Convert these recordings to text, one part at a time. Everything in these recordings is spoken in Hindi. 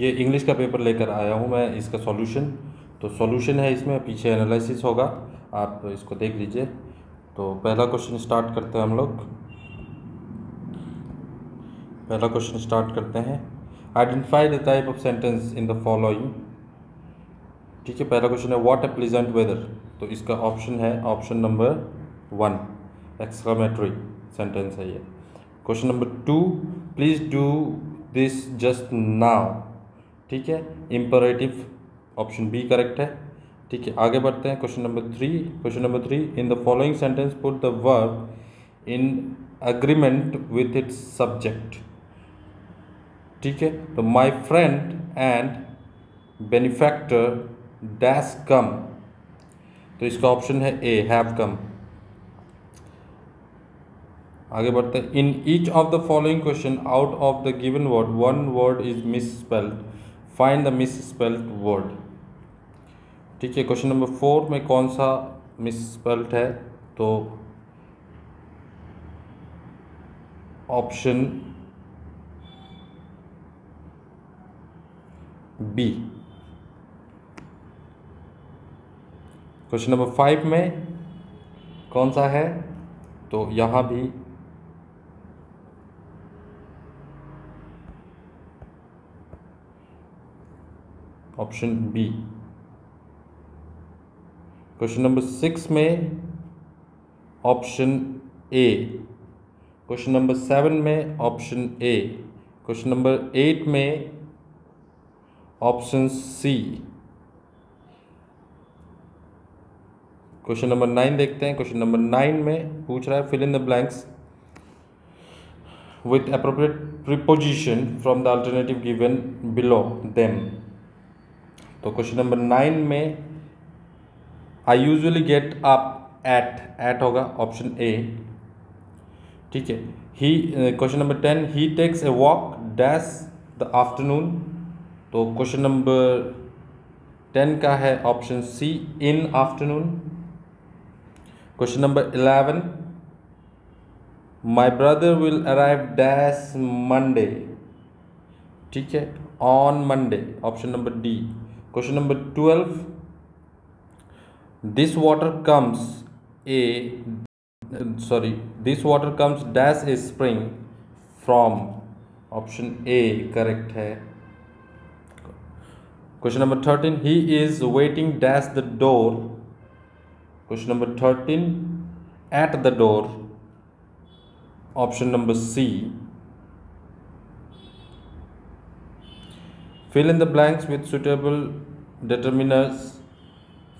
ये इंग्लिश का पेपर लेकर आया हूँ मैं इसका सॉल्यूशन तो सॉल्यूशन है इसमें पीछे एनालिसिस होगा आप इसको देख लीजिए तो पहला क्वेश्चन स्टार्ट करते हैं हम लोग पहला क्वेश्चन स्टार्ट करते हैं identify the type of sentence in the following ठीक है पहला क्वेश्चन है व्हाट ए प्लीजेंट वेदर तो इसका ऑप्शन है option number one exclamatory sentence है ये question number two please do this just now ठीक है इम्परेटिव ऑप्शन बी करेक्ट है ठीक है आगे बढ़ते हैं question number three question number three in the following sentence put the verb in agreement with its subject ठीक है तो my friend and benefactor dash come तो इसका ऑप्शन है ए हैव कम आगे बढ़ते हैं in each of the following question out of the given word one word is misspelled find the misspelled word ठीक है क्वेश्चन नंबर फोर में कौन सा मिस स्पेल्ड है तो option B question number five में कौन सा है तो यहाँ भी option B question number six में option A question number seven में option A question number eight में option C question number nine देखते हैं क्वेश्चन नंबर नाइन में पूछ रहा है fill in the blanks with appropriate preposition from the alternative given below them तो क्वेश्चन नंबर नाइन में I usually get up at at होगा ऑप्शन ए ठीक है he question number ten he takes a walk dash the afternoon तो क्वेश्चन नंबर टेन का है option C in afternoon question number eleven my brother will arrive dash Monday ठीक है on Monday option number D Question number 12. This water comes dash a spring from. Option A correct hai. Question number 13. He is waiting dash the door. Question number 13. At the door. Option number C Fill in the blanks with suitable determiners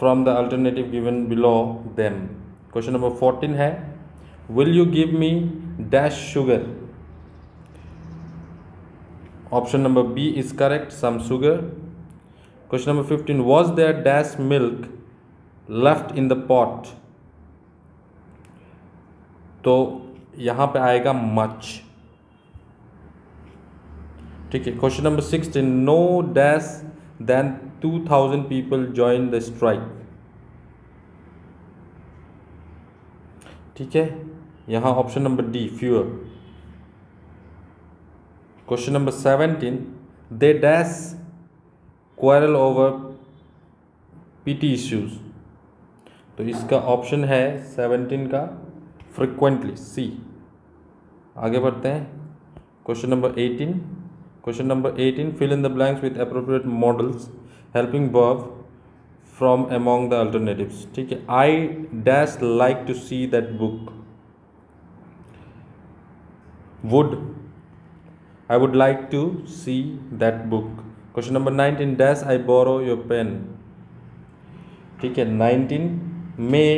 from the alternative given below them. Question number 14 है Will you give me dash sugar? Option number B is correct, some sugar. Question number 15 Was there dash milk left in the pot? तो यहाँ पे आएगा much. ठीक है question number six no dash than two thousand people join the strike ठीक है यहां option number D fewer question number seventeen they dash quarrel over petty issues तो इसका ऑप्शन है सेवनटीन का फ्रिक्वेंटली सी आगे बढ़ते हैं question number eighteen Question number 18 fill in the blanks with appropriate models helping verb from among the alternatives. ठीक है I dash like to see that book. Would I would like to see that book. Question number 19 dash I borrow your pen. ठीक है 19 may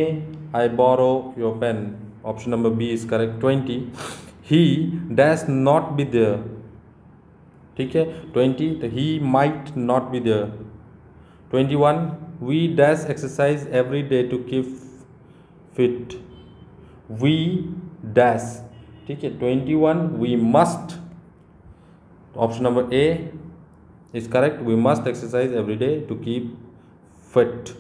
I borrow your pen. Option number B is correct. 20 he dash not be there. ठीक है ट्वेंटी तो he might not be there twenty one we dash exercise every day to keep fit we dash ठीक है twenty one we must option number A is correct we must exercise every day to keep fit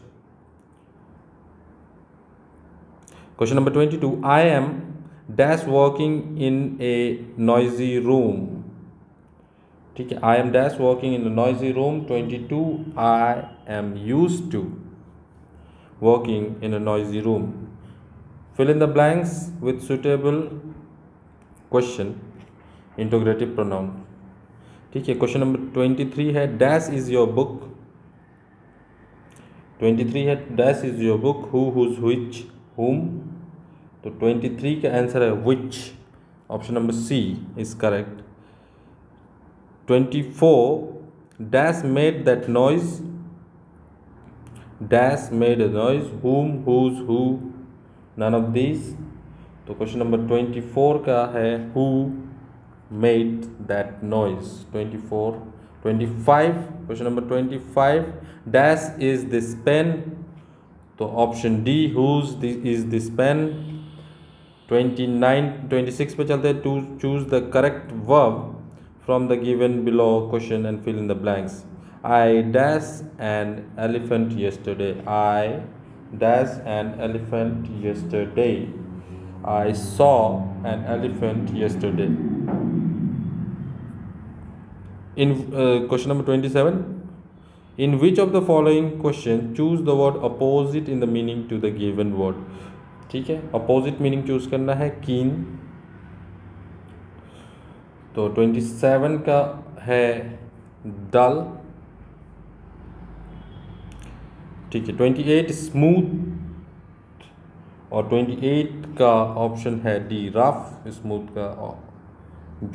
Question number 22 I am dash working in a noisy room. ठीक है I am dash working in noisy room twenty two I am use to working in a noisy room fill in the blanks with suitable question interrogative pronoun ठीक है क्वेश्चन नंबर ट्वेंटी थ्री है dash is your book twenty three है dash is your book who whose which whom तो ट्वेंटी थ्री का आंसर है which option number C is correct 24 dash made that noise dash made a noise whom whose who none of these तो क्वेश्चन नंबर 24 का है who made that noise 24 25 question number 25 dash is this pen तो option D whose is this pen 29 26 पे चलते हैं to choose the correct verb From the given below question and fill in the blanks I dash an elephant yesterday I dash an elephant yesterday. I saw an elephant yesterday. In uh, question number 27, in which of the following question choose the word opposite in the meaning to the given word? ठीक है अपोजिट मीनिंग चूज करना है कीन तो ट्वेंटी सेवन का है डल ठीक है ट्वेंटी एट स्मूथ और ट्वेंटी एट का ऑप्शन है डी रफ स्मूथ का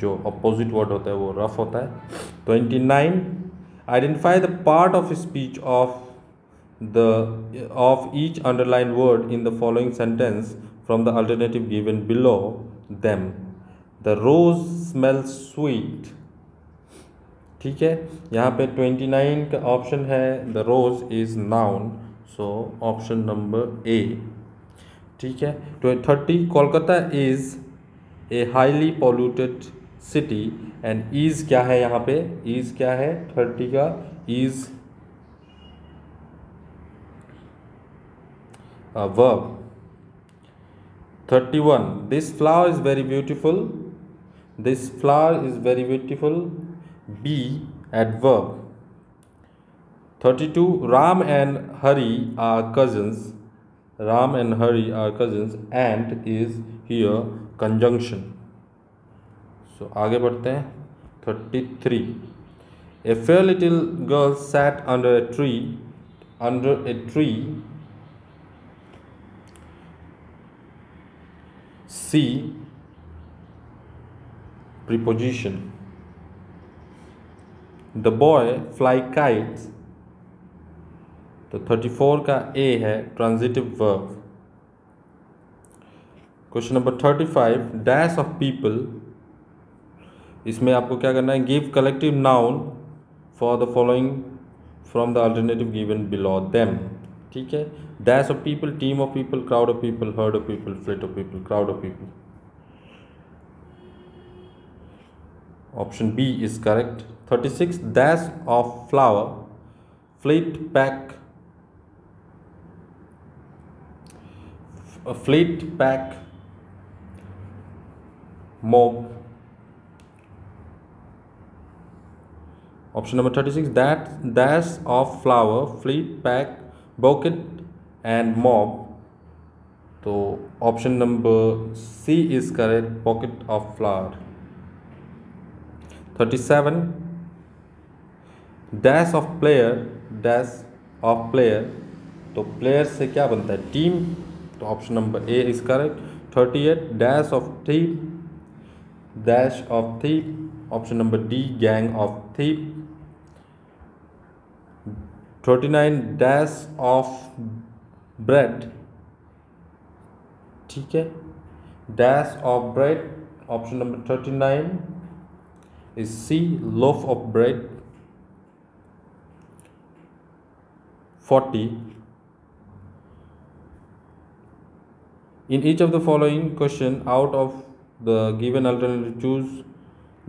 जो अपोजिट वर्ड होता है वो रफ होता है twenty nine identify the part of speech of the of each underline word in the following sentence from the alternative given below them the rose smell sweet ठीक है यहाँ पे ट्वेंटी नाइन का ऑप्शन है the rose is noun so option number A ठीक है तो thirty Kolkata is a highly polluted city and ease क्या है यहाँ पे ईज़ क्या है थर्टी का ease verb thirty one this flower is very beautiful This flower is very beautiful be adverb. 32 Ram and Hari are cousins. Ram and Hari are cousins and is here conjunction. So आगे बढ़ते हैं 33 A fair little girl sat under a tree under a tree C preposition. The boy fly kites तो 34 का ए है transitive verb question number 35 dash of people इसमें आपको क्या करना है give collective noun for the following from the alternative given below them ठीक है dash of people team of people crowd of people herd of people fleet of people crowd of people Option B is correct. 36 dash of flour, fleet pack, a fleet pack mob. Option number 36 that dash of flour, fleet pack, bucket and mob so option number C is correct pocket of flower 37 dash of player dash of player तो प्लेयर से क्या बनता है टीम तो option number A is correct thirty eight dash of thief dash of thief option number D gang of thief thirty nine dash of bread ठीक है dash of bread option number thirty nine is C loaf of bread 40 in each of the following question out of the given alternative choose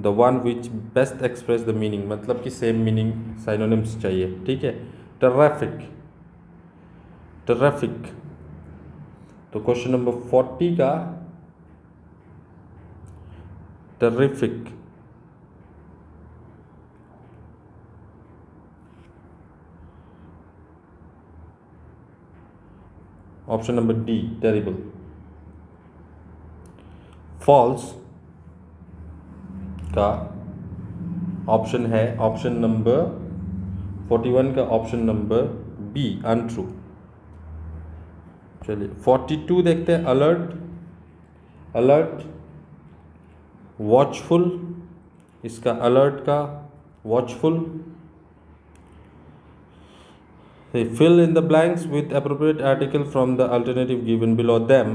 the one which best express the meaning. Matlab ki same meaning, synonyms chahiye. ठीक hai? Terrific. Terrific. तो क्वेश्चन नंबर फोर्टी का terrific option number D terrible false का ऑप्शन है ऑप्शन नंबर 41 का ऑप्शन नंबर बी अनट्रू चलिए 42 देखते हैं अलर्ट अलर्ट वॉचफुल इसका अलर्ट का watchful They fill in the blanks with appropriate article from the alternative given below them.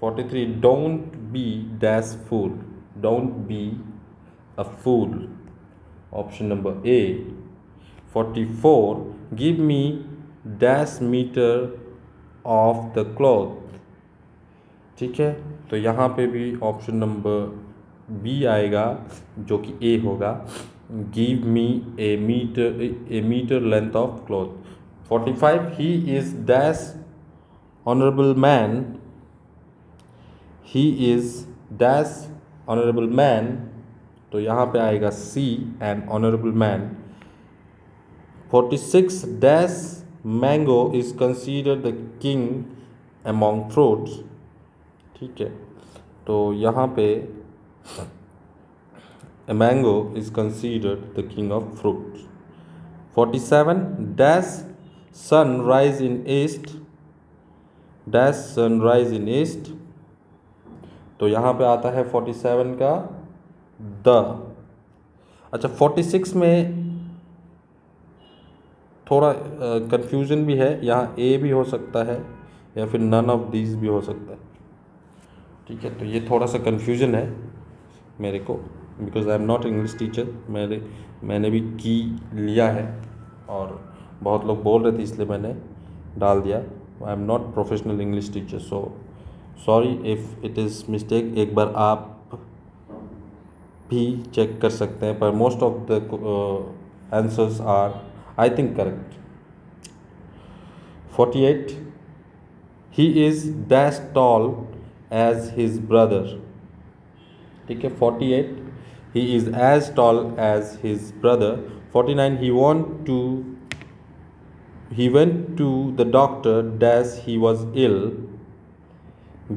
43. Don't be dash fool. Don't be a fool. Option number A. 44. Give me dash meter of the cloth. ठीक है तो यहाँ पे भी ऑप्शन नंबर बी आएगा जो कि ए होगा give me a metre a metre length of cloth 45 he is dash honorable man he is dash honourable man तो यहाँ पे आएगा C and honourable man forty six dash mango is consider the king among fruits ठीक है तो यहाँ पे mango is considered the king of fruits forty seven dash sunrise in east dash rise in east तो यहाँ पे आता है फोर्टी सेवन का द अच्छा फोर्टी सिक्स में थोड़ा कंफ्यूजन uh, भी है यहाँ ए भी हो सकता है या फिर नन ऑफ दीज भी हो सकता है ठीक है तो ये थोड़ा सा कंफ्यूजन है मेरे को because I am not English teacher मेरे मैंने भी की लिया है और बहुत लोग बोल रहे थे इसलिए मैंने डाल दिया I am not professional English teacher so sorry if it is mistake एक बार आप भी चेक कर सकते हैं पर most of the answers are I think correct forty eight he is dash tall as his brother ठीक है forty eight he is as tall as his brother forty nine he want to he went to the doctor dash he was ill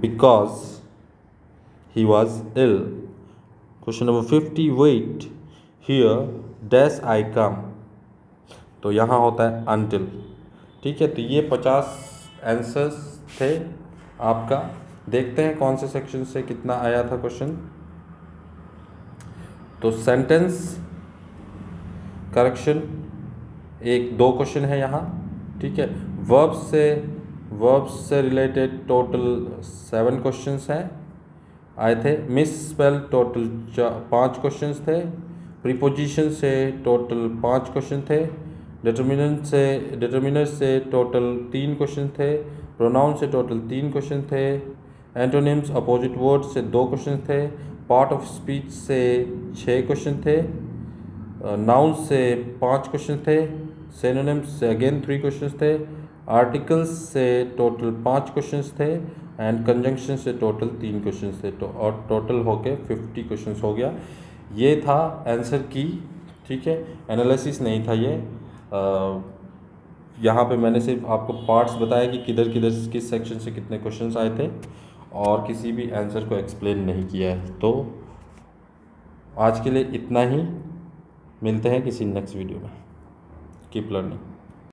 because he was ill question number fifty wait here dash I come तो यहाँ होता है अनटिल ठीक है तो ये पचास आंसर्स थे आपका देखते हैं कौन से सेक्शन से कितना आया था क्वेश्चन तो सेंटेंस करेक्शन एक दो क्वेश्चन है यहाँ ठीक है वर्ब्स से वर्ब्स से रिलेटेड टोटल सेवन क्वेश्चन हैं आए थे मिस स्पेल टोटल पाँच क्वेश्चन थे प्रीपोजिशन से टोटल पाँच क्वेश्चन थे डिटर्मिनेंट से डिटर्मिनर से टोटल तीन क्वेश्चन थे प्रोनाउन से टोटल तीन क्वेश्चन थे एंटोनिम्स अपोजिट वर्ड से दो क्वेश्चन थे पार्ट ऑफ स्पीच से छः क्वेश्चन थे नाउन uh, से पाँच क्वेश्चन थे सेनोनिम्स से अगेन थ्री क्वेश्चंस थे आर्टिकल्स से टोटल पाँच क्वेश्चंस थे एंड कंजंक्शन से टोटल तीन क्वेश्चन थे तो और टोटल होके फिफ्टी क्वेश्चन हो गया ये था आंसर की ठीक है एनालिसिस नहीं था ये यहाँ पे मैंने सिर्फ आपको पार्ट्स बताया कि किधर किधर किस सेक्शन से कितने क्वेश्चन आए थे और किसी भी आंसर को एक्सप्लेन नहीं किया है तो आज के लिए इतना ही मिलते हैं किसी नेक्स्ट वीडियो में keep learning